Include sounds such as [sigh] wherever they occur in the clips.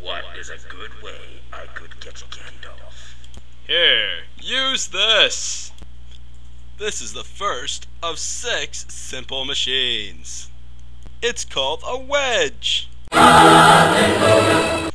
What is a good way I could get Gandalf? Here, use this! This is the first of six simple machines. It's called a wedge. The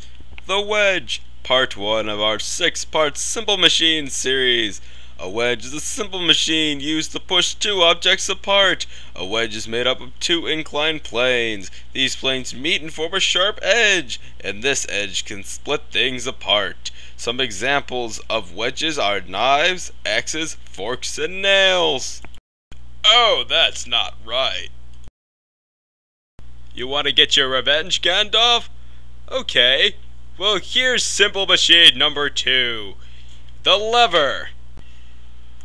wedge, part one of our six part simple machine series. A wedge is a simple machine used to push two objects apart. A wedge is made up of two inclined planes. These planes meet and form a sharp edge, and this edge can split things apart. Some examples of wedges are knives, axes, forks, and nails. Oh, that's not right. You want to get your revenge, Gandalf? Okay. Well, here's simple machine number two. The lever.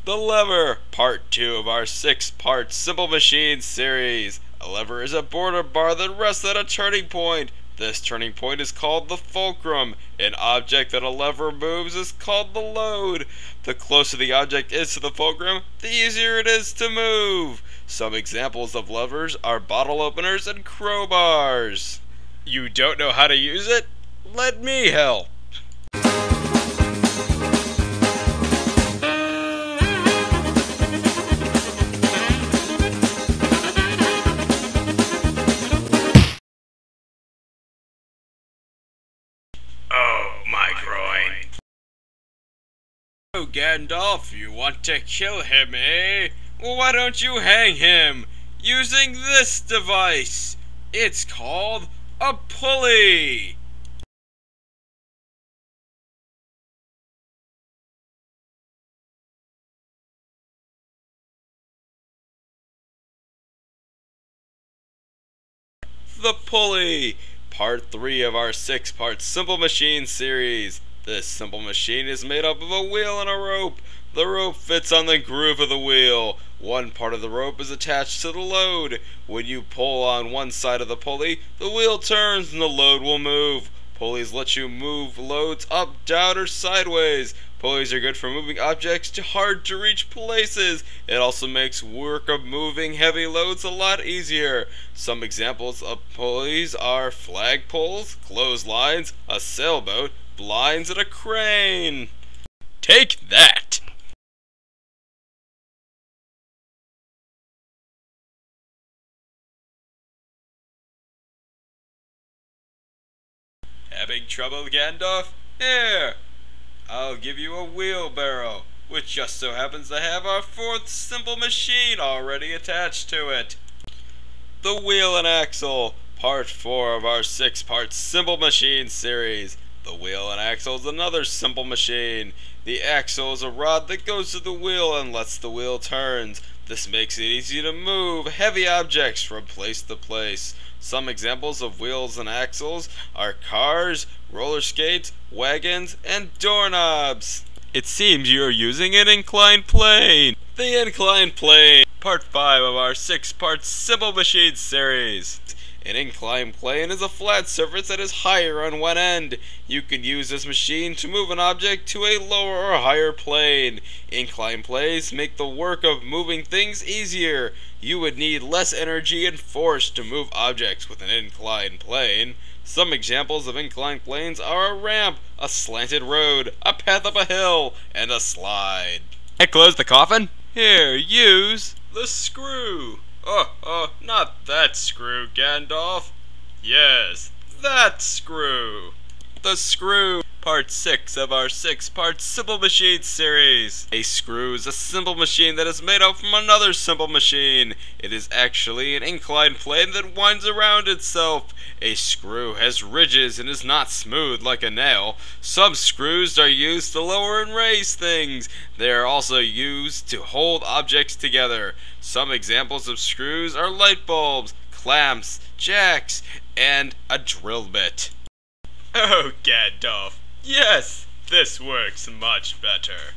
The Lever, part 2 of our 6 part Simple Machine series. A lever is a border bar that rests at a turning point. This turning point is called the fulcrum. An object that a lever moves is called the load. The closer the object is to the fulcrum, the easier it is to move. Some examples of levers are bottle openers and crowbars. You don't know how to use it? Let me help. Oh, Gandalf, you want to kill him, eh? Well, why don't you hang him using this device? It's called a pulley. The pulley, part 3 of our 6 part Simple Machine series. This simple machine is made up of a wheel and a rope. The rope fits on the groove of the wheel. One part of the rope is attached to the load. When you pull on one side of the pulley, the wheel turns and the load will move. Pulleys let you move loads up, down, or sideways. Pulleys are good for moving objects to hard to reach places. It also makes work of moving heavy loads a lot easier. Some examples of pulleys are flag poles, clotheslines, a sailboat, blinds, and a crane. Take that! Having trouble, Gandalf? Here! I'll give you a wheelbarrow, which just so happens to have our fourth simple machine already attached to it. The Wheel and Axle, part 4 of our 6 part Simple Machine series. The wheel and axle is another simple machine. The axle is a rod that goes to the wheel and lets the wheel turn. This makes it easy to move heavy objects from place to place. Some examples of wheels and axles are cars, roller skates, wagons, and doorknobs. It seems you are using an inclined plane. The inclined plane, part 5 of our 6 part Simple Machine series. An inclined plane is a flat surface that is higher on one end. You can use this machine to move an object to a lower or higher plane. Inclined planes make the work of moving things easier. You would need less energy and force to move objects with an inclined plane. Some examples of inclined planes are a ramp, a slanted road, a path up a hill, and a slide. I close the coffin? Here, use the screw. Oh, oh, not that screw, Gandalf. Yes, that screw. The screw. Part 6 of our 6 part Simple Machine series. A screw is a simple machine that is made up from another simple machine. It is actually an inclined plane that winds around itself. A screw has ridges and is not smooth like a nail. Some screws are used to lower and raise things. They are also used to hold objects together. Some examples of screws are light bulbs, clamps, jacks, and a drill bit. [laughs] Oh, Gandalf. Yes, this works much better.